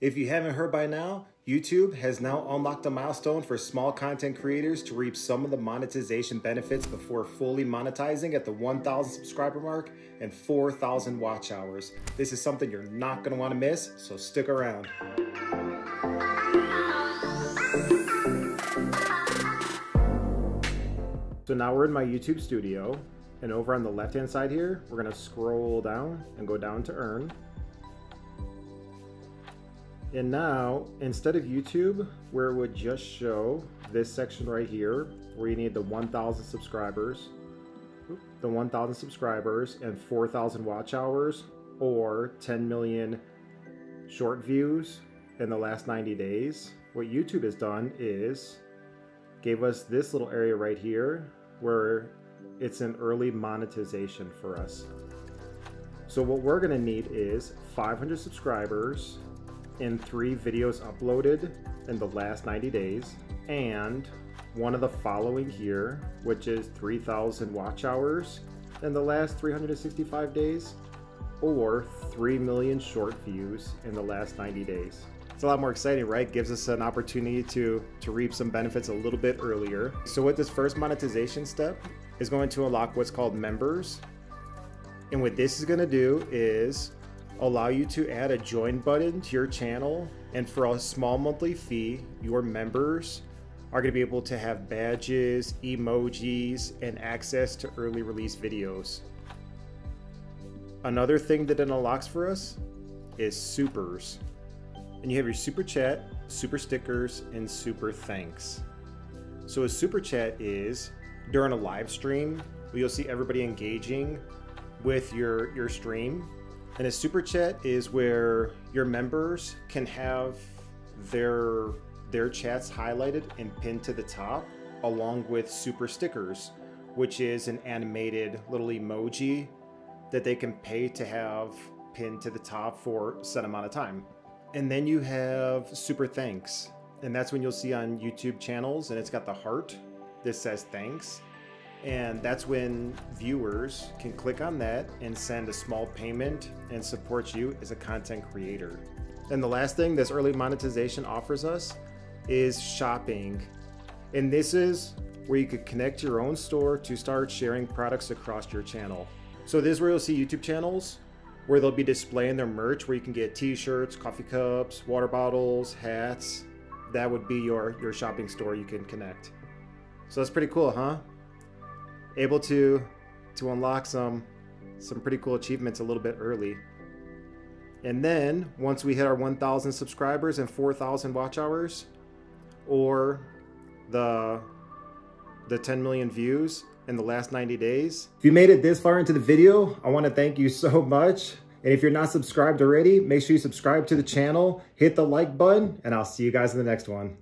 If you haven't heard by now, YouTube has now unlocked a milestone for small content creators to reap some of the monetization benefits before fully monetizing at the 1,000 subscriber mark and 4,000 watch hours. This is something you're not going to want to miss, so stick around. So now we're in my YouTube studio, and over on the left hand side here, we're going to scroll down and go down to earn. And now, instead of YouTube, where it would just show this section right here, where you need the 1,000 subscribers, the 1,000 subscribers and 4,000 watch hours, or 10 million short views in the last 90 days, what YouTube has done is gave us this little area right here where it's an early monetization for us. So what we're gonna need is 500 subscribers and three videos uploaded in the last 90 days and one of the following here, which is 3,000 watch hours in the last 365 days or 3 million short views in the last 90 days. It's a lot more exciting, right? Gives us an opportunity to, to reap some benefits a little bit earlier. So with this first monetization step is going to unlock what's called members. And what this is gonna do is allow you to add a join button to your channel and for a small monthly fee your members are going to be able to have badges emojis and access to early release videos. Another thing that it unlocks for us is supers. And you have your super chat super stickers and super thanks. So a super chat is during a live stream you'll see everybody engaging with your your stream and a super chat is where your members can have their their chats highlighted and pinned to the top along with super stickers, which is an animated little emoji that they can pay to have pinned to the top for a set amount of time. And then you have super thanks. And that's when you'll see on YouTube channels and it's got the heart that says thanks. And that's when viewers can click on that and send a small payment and support you as a content creator. And the last thing this early monetization offers us is shopping. And this is where you could connect your own store to start sharing products across your channel. So this is where you'll see YouTube channels where they'll be displaying their merch where you can get t-shirts, coffee cups, water bottles, hats. That would be your, your shopping store you can connect. So that's pretty cool, huh? Able to to unlock some some pretty cool achievements a little bit early. And then once we hit our 1,000 subscribers and 4,000 watch hours, or the the 10 million views in the last 90 days. If you made it this far into the video, I want to thank you so much. And if you're not subscribed already, make sure you subscribe to the channel, hit the like button, and I'll see you guys in the next one.